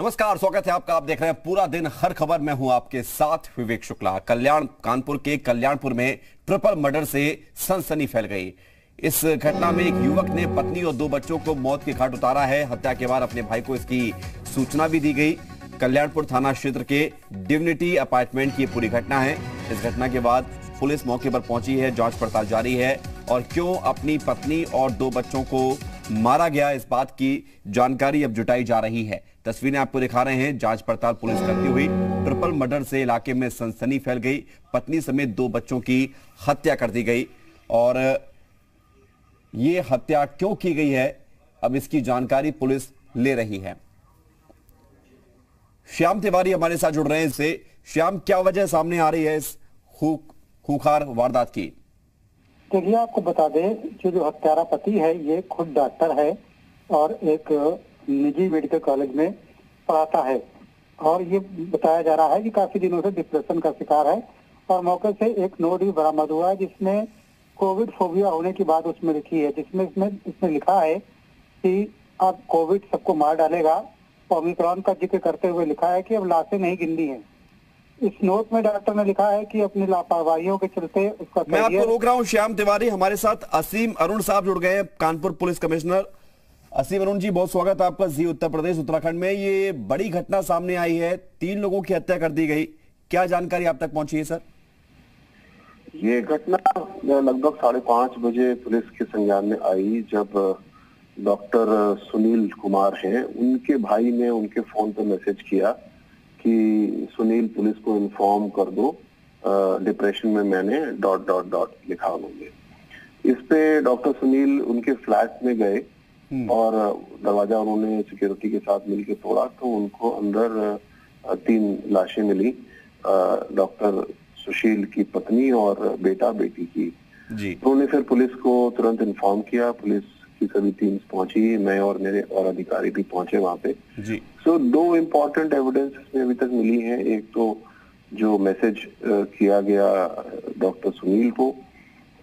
नमस्कार, स्वागत है आपका। आप देख रहे हैं पूरा दिन हर खबर। में हूँ आपके साथ विवेक शुक्ला। कल्याण, कानपुर के कल्याणपुर में ट्रिपल मर्डर से सनसनी फैल गई। इस घटना में एक युवक ने पत्नी और दो बच्चों को मौत के घाट उतारा है। हत्या के बाद अपने भाई को इसकी सूचना भी दी गई। कल्याणपुर थाना क्षेत्र के डिविनिटी अपार्टमेंट की पूरी घटना है। इस घटना के बाद पुलिस मौके पर पहुँची है, जाँच पड़ताल जारी है। और क्यों अपनी पत्नी और दो बच्चों को मारा गया, इस बात की जानकारी अब जुटाई जा रही है। तस्वीरें आपको दिखा रहे हैं। जाँच पड़ताल पुलिस करती हुई ट्रिपल मर्डर से इलाके में सनसनी फैल गई। पत्नी समेत दो बच्चों की हत्या कर दी गई। और ये हत्या क्यों की गई है? अब इसकी जानकारी पुलिस ले रही है। श्याम तिवारी हमारे साथ जुड़ रहे हैं इससे। श्याम, क्या वजह सामने आ रही है इस खूखार वारदात की? देखिए आपको बता दें, जो जो हत्यारा पति है, ये खुद डॉक्टर है और एक निजी मेडिकल कॉलेज में पढ़ाता है। और ये बताया जा रहा है कि काफ़ी दिनों से डिप्रेशन का शिकार है और मौके से एक नोट भी बरामद हुआ है जिसमें कोविड फोबिया होने की बात उसमें लिखी है। जिसमें इसमें इसमें लिखा है कि अब कोविड सबको मार डालेगा। ओमिक्रॉन का ज़िक्र करते हुए लिखा है कि अब लाशें नहीं गिनती है। इस नोट में डॉक्टर ने लिखा है कि अपनी लापरवाहियों के चलते उसका मैं आपको रोक रहा हूँ श्याम तिवारी हमारे साथ असीम अरुण साहब जुड़ गए कानपुर पुलिस कमिश्नर। असीम अरुण जी, बहुत स्वागत है आपका जी उत्तर प्रदेश, उत्तराखंड में। ये बड़ी घटना सामने आई है। तीन लोगों की हत्या कर दी गई। क्या जानकारी आप तक पहुँची है, सर? ये घटना लगभग साढ़े पाँच बजे पुलिस के संज्ञान में आई, जब डॉक्टर सुनील कुमार हैं। उनके भाई ने उनके फ़ोन पर मैसेज किया कि, सुनील, पुलिस को इन्फॉर्म कर दो। डिप्रेशन में मैंने डॉट डॉट डॉट लिखा उन्होंने। इस पे डॉक्टर सुनील उनके फ्लैट में गए। और दरवाज़ा उन्होंने सिक्योरिटी के साथ मिलकर तोड़ा तो उनको अंदर तीन लाशें मिली। डॉक्टर सुशील की पत्नी और बेटा बेटी की। जी। उन्होंने फिर पुलिस को तुरंत इन्फॉर्म किया। पुलिस की सभी टीम्स पहुँची। मैं और मेरे और अधिकारी भी पहुँचे वहाँ पे। जी। सो so, दो इम्पोर्टेंट एविडेंस इसमें अभी तक मिली है। एक तो जो मैसेज किया गया डॉक्टर सुनील को।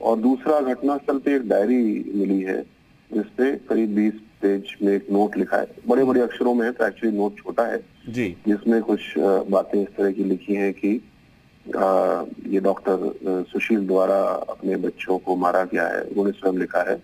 और दूसरा घटनास्थल पे एक डायरी मिली है। जिसपे करीब 20 पेज में एक नोट लिखा है। बड़े बड़े अक्षरों में है तो एक्चुअली नोट छोटा है। जी। जिसमें कुछ बातें इस तरह की लिखी हैं कि आ, ये डॉक्टर सुशील द्वारा अपने बच्चों को मारा गया है उन्होंने स्वयं लिखा है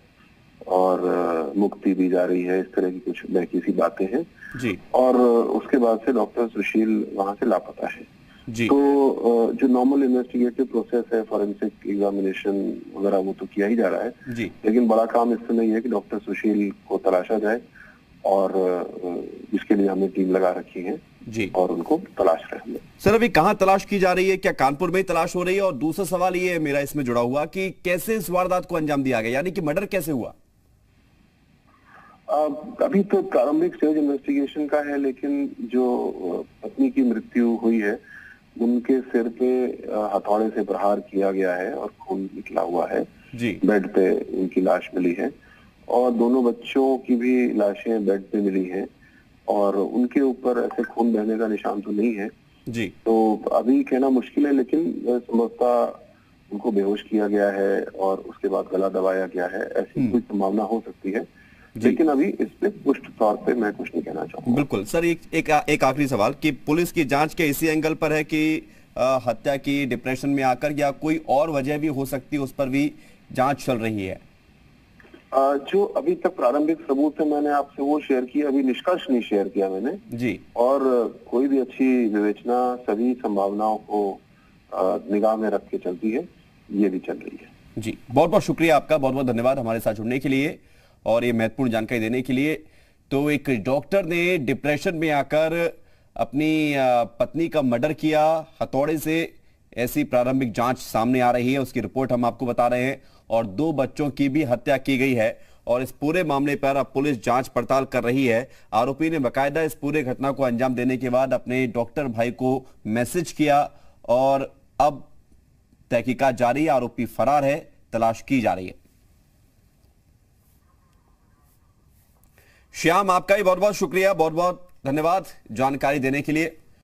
और मुक्ति दी जा रही है इस तरह की कुछ बहकी सी बातें हैं। जी। और उसके बाद से डॉक्टर सुशील वहाँ से लापता है। जी। तो जो नॉर्मल इन्वेस्टिगेटिव प्रोसेस है फॉरेंसिक एग्जामिनेशन वगैरह वो तो किया ही जा रहा है। जी। लेकिन बड़ा काम इस समय ये है कि डॉक्टर सुशील को तलाशा जाए और इसके लिए हमने टीम लगा रखी है जी। और उनको तलाश रहे हैं। सर अभी कहाँ तलाश की जा रही है? क्या कानपुर में ही तलाश हो रही है? और दूसरा सवाल ये मेरा इसमें जुड़ा हुआ कि कैसे इस वारदात को अंजाम दिया गया? यानी कि मर्डर कैसे हुआ? अभी तो प्रारंभिक स्टेज इन्वेस्टिगेशन का है लेकिन जो पत्नी की मृत्यु हुई है उनके सिर पे हथौड़े से प्रहार किया गया है और खून निकला हुआ है। जी। बेड पे उनकी लाश मिली है और दोनों बच्चों की भी लाशें बेड पे मिली हैं और उनके ऊपर ऐसे खून बहने का निशान तो नहीं है। जी। तो अभी कहना मुश्किल है लेकिन संभवता उनको बेहोश किया गया है और उसके बाद गला दबाया गया है। ऐसी हम्म। कोई संभावना हो सकती है। लेकिन अभी इस पे पुष्ट तौर पे मैं कुछ नहीं कहना चाहूँगा। बिल्कुल। सर एक एक एक आखिरी सवाल कि पुलिस की जाँच के इसी एंगल पर है कि आ, हत्या की डिप्रेशन में आकर या कोई और वजह भी हो सकती है उस पर भी जाँच चल रही है? आ, जो अभी तक प्रारंभिक सबूत है मैंने आपसे वो शेयर किया अभी निष्कर्ष नहीं शेयर किया मैंने। जी। और कोई भी अच्छी विवेचना सभी संभावनाओं को निगाह में रख के चलती है ये भी चल रही है। जी। बहुत बहुत शुक्रिया आपका बहुत बहुत धन्यवाद हमारे साथ जुड़ने के लिए। और ये महत्वपूर्ण जानकारी देने के लिए तो एक डॉक्टर ने डिप्रेशन में आकर अपनी पत्नी का मर्डर किया। हथौड़े से ऐसी प्रारंभिक जाँच सामने आ रही है, उसकी रिपोर्ट हम आपको बता रहे हैं। और दो बच्चों की भी हत्या की गई है और इस पूरे मामले पर अब पुलिस जाँच पड़ताल कर रही है। आरोपी ने बकायदा इस पूरे घटना को अंजाम देने के बाद अपने डॉक्टर भाई को मैसेज किया और अब तहकीकात जारी, आरोपी फरार है, तलाश की जा रही है। श्याम आपका ही बहुत बहुत शुक्रिया बहुत बहुत धन्यवाद जानकारी देने के लिए।